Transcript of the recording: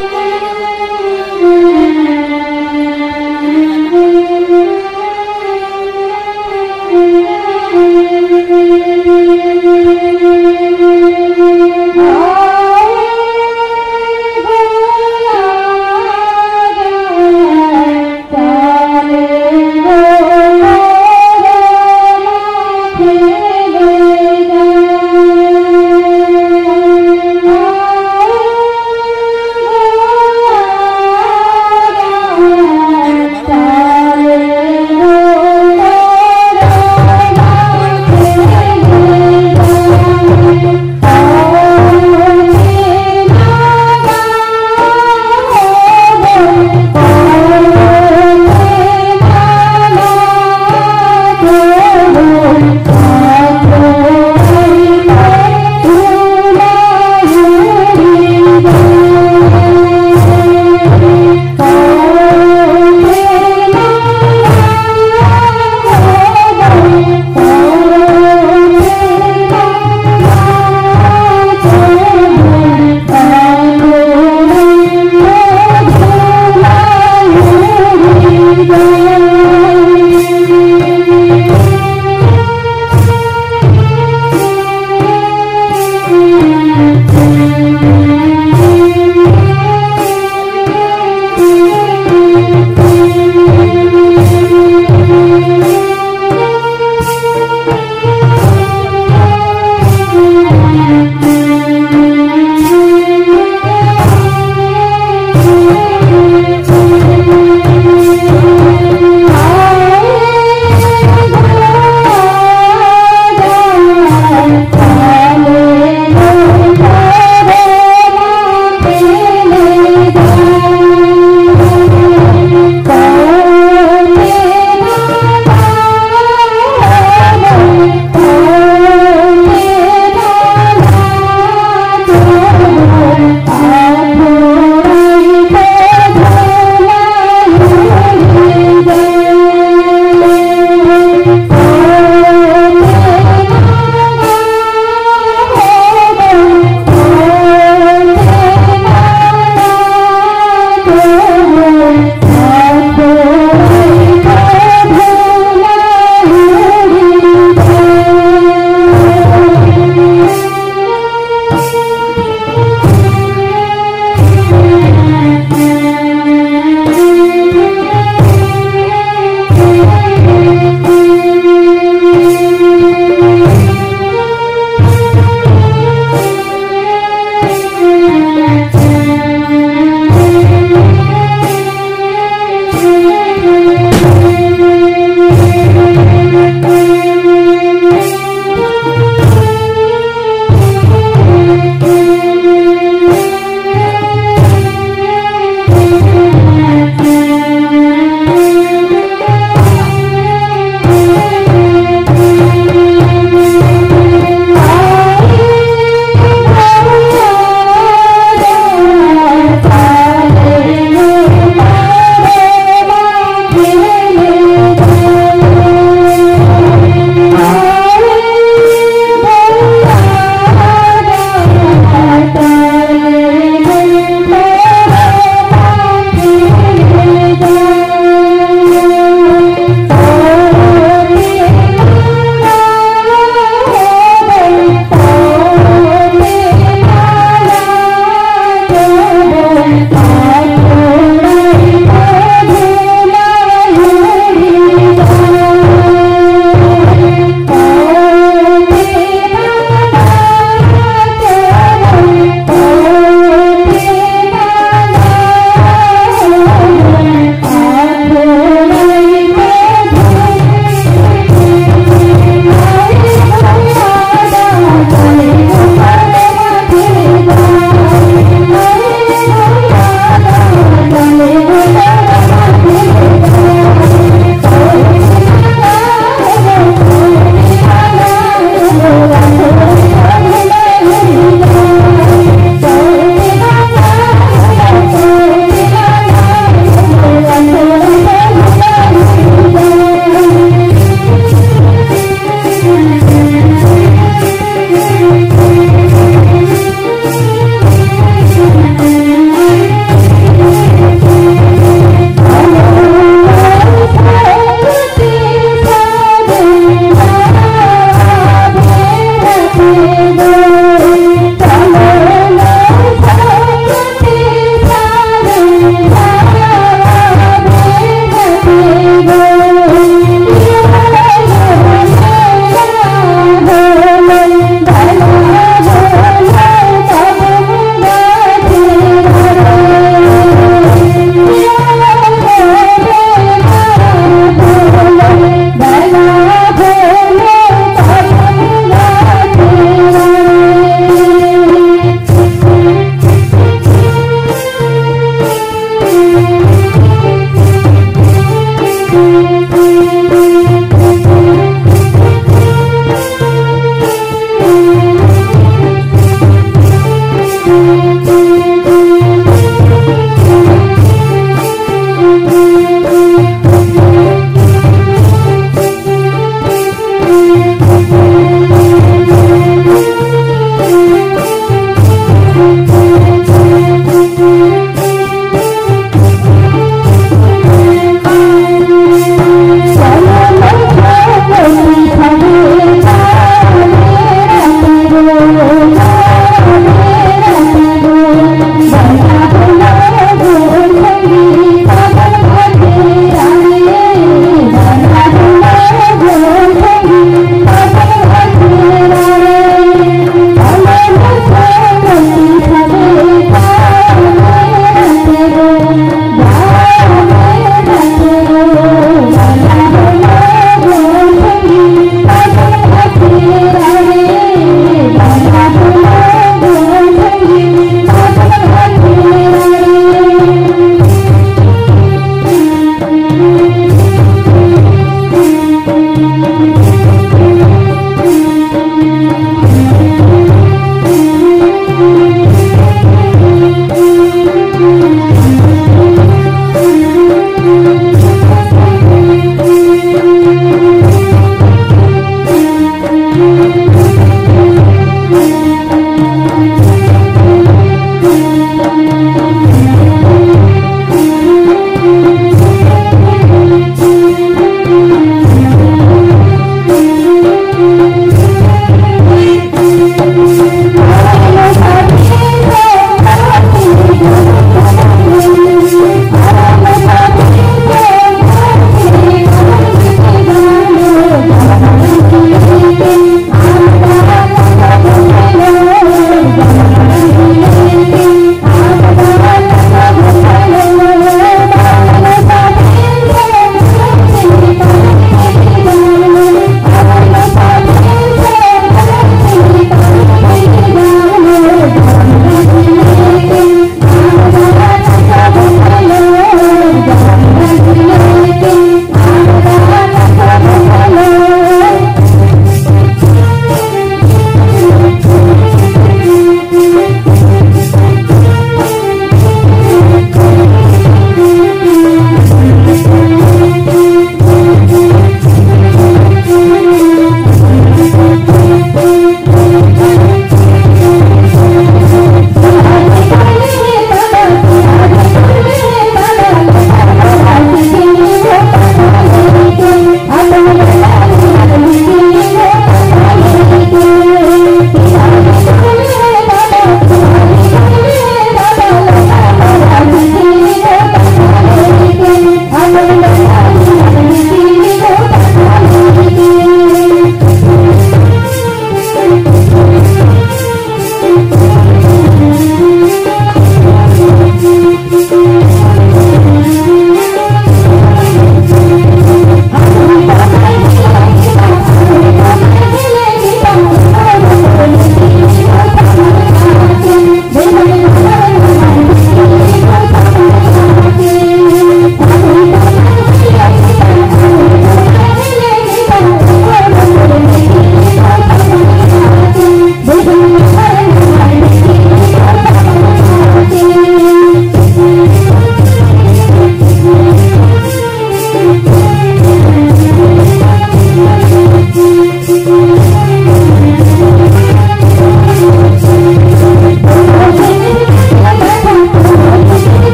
Yeah.